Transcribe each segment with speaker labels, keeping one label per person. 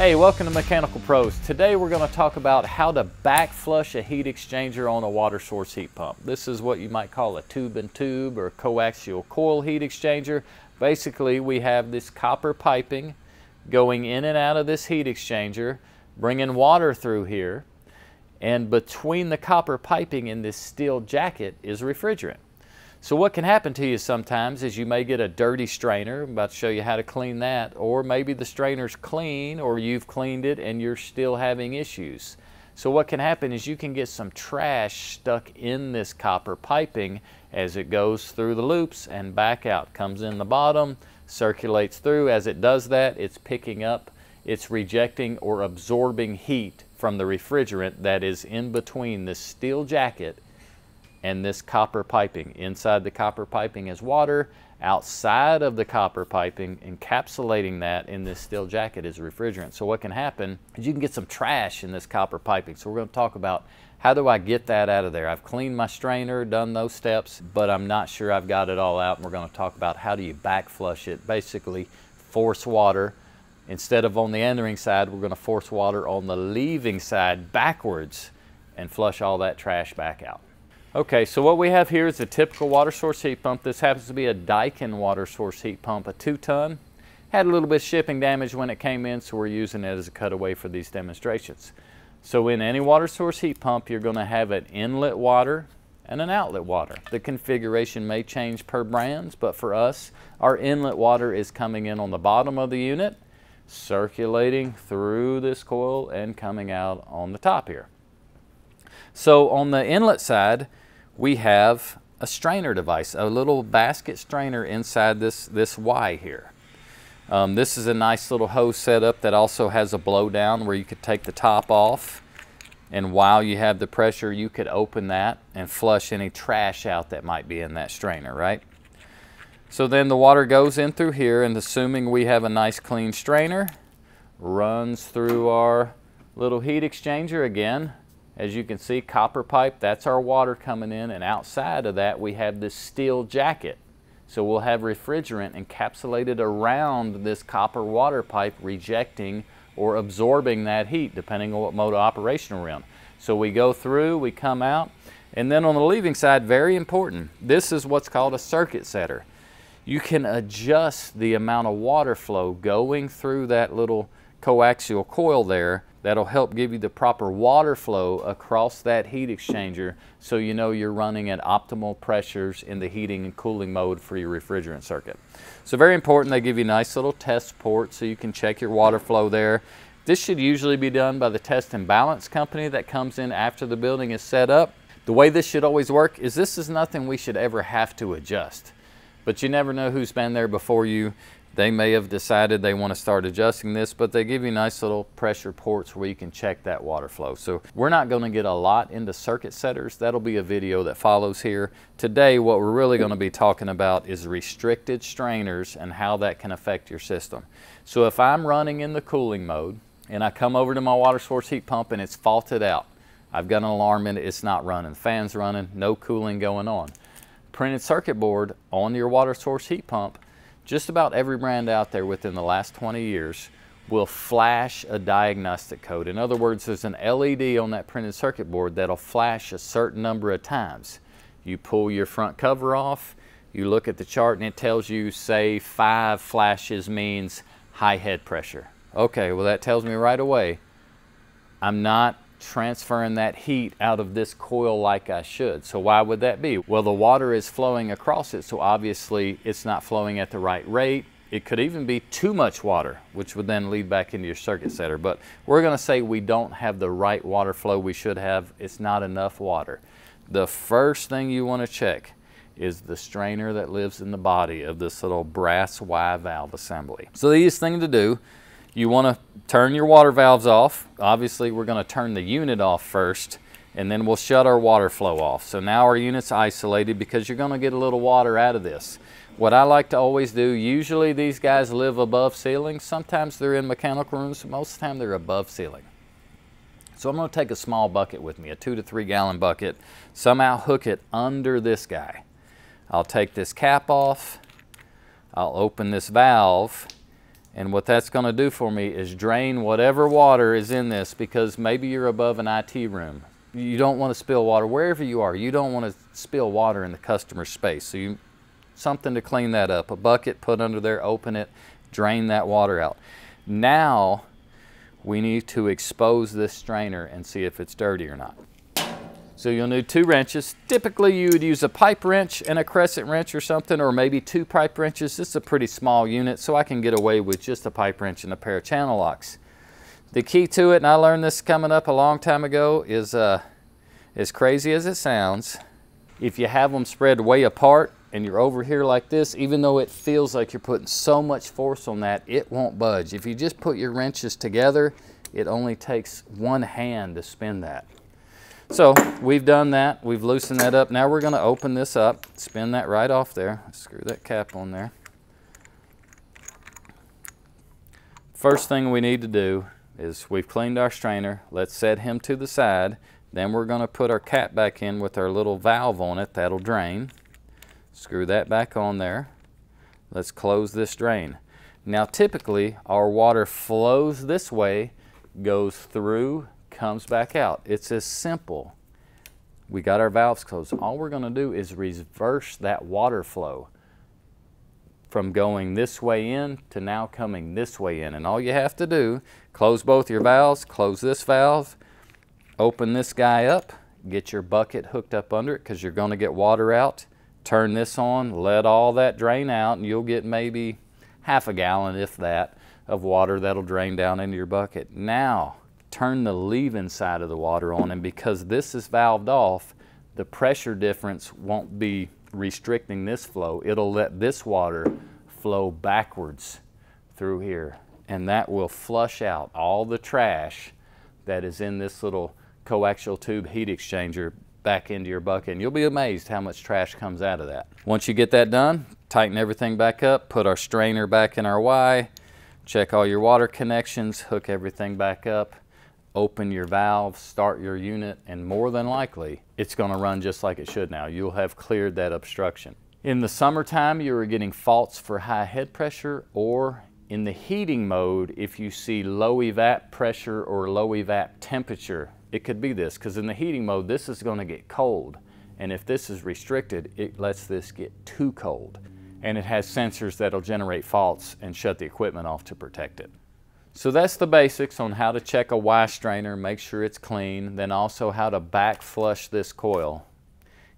Speaker 1: Hey, welcome to Mechanical Pros. Today we're going to talk about how to back flush a heat exchanger on a water source heat pump. This is what you might call a tube and tube or coaxial coil heat exchanger. Basically, we have this copper piping going in and out of this heat exchanger, bringing water through here, and between the copper piping and this steel jacket is refrigerant. So what can happen to you sometimes is you may get a dirty strainer. I'm about to show you how to clean that. Or maybe the strainer's clean or you've cleaned it and you're still having issues. So what can happen is you can get some trash stuck in this copper piping as it goes through the loops and back out. Comes in the bottom, circulates through. As it does that, it's picking up, it's rejecting or absorbing heat from the refrigerant that is in between this steel jacket and this copper piping. Inside the copper piping is water. Outside of the copper piping, encapsulating that in this steel jacket is refrigerant. So what can happen is you can get some trash in this copper piping. So we're going to talk about how do I get that out of there? I've cleaned my strainer, done those steps, but I'm not sure I've got it all out. And we're going to talk about how do you back flush it. Basically, force water. Instead of on the entering side, we're going to force water on the leaving side backwards and flush all that trash back out. Okay, so what we have here is a typical water source heat pump. This happens to be a Daikin water source heat pump, a two ton. Had a little bit of shipping damage when it came in, so we're using it as a cutaway for these demonstrations. So in any water source heat pump, you're gonna have an inlet water and an outlet water. The configuration may change per brands, but for us, our inlet water is coming in on the bottom of the unit, circulating through this coil and coming out on the top here. So on the inlet side, we have a strainer device, a little basket strainer inside this, this Y here. Um, this is a nice little hose setup that also has a blow down where you could take the top off and while you have the pressure you could open that and flush any trash out that might be in that strainer, right? So then the water goes in through here and assuming we have a nice clean strainer, runs through our little heat exchanger again, as you can see, copper pipe, that's our water coming in, and outside of that we have this steel jacket. So we'll have refrigerant encapsulated around this copper water pipe rejecting or absorbing that heat depending on what mode of operation we're in. So we go through, we come out, and then on the leaving side, very important, this is what's called a circuit setter. You can adjust the amount of water flow going through that little coaxial coil there that'll help give you the proper water flow across that heat exchanger so you know you're running at optimal pressures in the heating and cooling mode for your refrigerant circuit. So very important, they give you a nice little test port so you can check your water flow there. This should usually be done by the test and balance company that comes in after the building is set up. The way this should always work is this is nothing we should ever have to adjust. But you never know who's been there before you they may have decided they want to start adjusting this, but they give you nice little pressure ports where you can check that water flow. So we're not going to get a lot into circuit setters. That'll be a video that follows here. Today, what we're really going to be talking about is restricted strainers and how that can affect your system. So if I'm running in the cooling mode and I come over to my water source heat pump and it's faulted out, I've got an alarm in it, it's not running. Fan's running, no cooling going on. Printed circuit board on your water source heat pump just about every brand out there within the last 20 years will flash a diagnostic code. In other words, there's an LED on that printed circuit board that'll flash a certain number of times. You pull your front cover off, you look at the chart and it tells you, say, five flashes means high head pressure. Okay, well that tells me right away I'm not transferring that heat out of this coil like I should. So why would that be? Well, the water is flowing across it, so obviously it's not flowing at the right rate. It could even be too much water, which would then lead back into your circuit setter. But we're gonna say we don't have the right water flow we should have. It's not enough water. The first thing you wanna check is the strainer that lives in the body of this little brass Y valve assembly. So the easiest thing to do you want to turn your water valves off. Obviously, we're going to turn the unit off first, and then we'll shut our water flow off. So now our unit's isolated because you're going to get a little water out of this. What I like to always do, usually these guys live above ceiling. Sometimes they're in mechanical rooms, most of the time they're above ceiling. So I'm going to take a small bucket with me, a two to three gallon bucket, somehow hook it under this guy. I'll take this cap off, I'll open this valve, And what that's gonna do for me is drain whatever water is in this because maybe you're above an IT room. You don't wanna spill water wherever you are. You don't wanna spill water in the customer space. So you, something to clean that up. A bucket put under there, open it, drain that water out. Now, we need to expose this strainer and see if it's dirty or not. So you'll need two wrenches. Typically you would use a pipe wrench and a crescent wrench or something, or maybe two pipe wrenches. This is a pretty small unit, so I can get away with just a pipe wrench and a pair of channel locks. The key to it, and I learned this coming up a long time ago, is uh, as crazy as it sounds, if you have them spread way apart and you're over here like this, even though it feels like you're putting so much force on that, it won't budge. If you just put your wrenches together, it only takes one hand to spin that. So we've done that. We've loosened that up. Now we're going to open this up, spin that right off there. Screw that cap on there. First thing we need to do is we've cleaned our strainer. Let's set him to the side. Then we're going to put our cap back in with our little valve on it. That'll drain. Screw that back on there. Let's close this drain. Now typically our water flows this way, goes through comes back out. It's as simple. We got our valves closed. All we're going to do is reverse that water flow from going this way in to now coming this way in. And all you have to do, close both your valves, close this valve, open this guy up, get your bucket hooked up under it because you're going to get water out. Turn this on, let all that drain out, and you'll get maybe half a gallon, if that, of water that'll drain down into your bucket. Now, turn the leaving side of the water on and because this is valved off, the pressure difference won't be restricting this flow. It'll let this water flow backwards through here and that will flush out all the trash that is in this little coaxial tube heat exchanger back into your bucket and you'll be amazed how much trash comes out of that. Once you get that done, tighten everything back up, put our strainer back in our Y, check all your water connections, hook everything back up, open your valve, start your unit, and more than likely, it's going to run just like it should now. You'll have cleared that obstruction. In the summertime, you are getting faults for high head pressure, or in the heating mode, if you see low evap pressure or low evap temperature, it could be this, because in the heating mode, this is going to get cold. And if this is restricted, it lets this get too cold. And it has sensors that'll generate faults and shut the equipment off to protect it. So that's the basics on how to check a Y strainer, make sure it's clean, then also how to back flush this coil.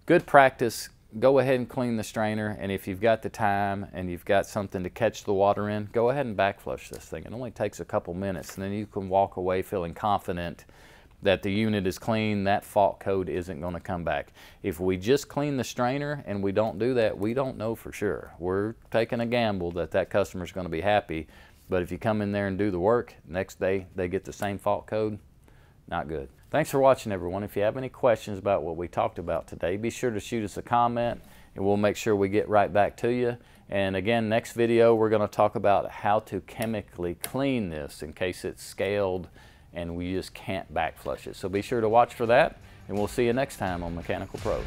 Speaker 1: Good practice, go ahead and clean the strainer and if you've got the time and you've got something to catch the water in, go ahead and back flush this thing. It only takes a couple minutes and then you can walk away feeling confident that the unit is clean, that fault code isn't going to come back. If we just clean the strainer and we don't do that, we don't know for sure. We're taking a gamble that that customer is going to be happy but if you come in there and do the work, next day they get the same fault code, not good. Thanks for watching everyone. If you have any questions about what we talked about today, be sure to shoot us a comment and we'll make sure we get right back to you. And again, next video we're going to talk about how to chemically clean this in case it's scaled and we just can't back flush it. So be sure to watch for that and we'll see you next time on Mechanical Pros.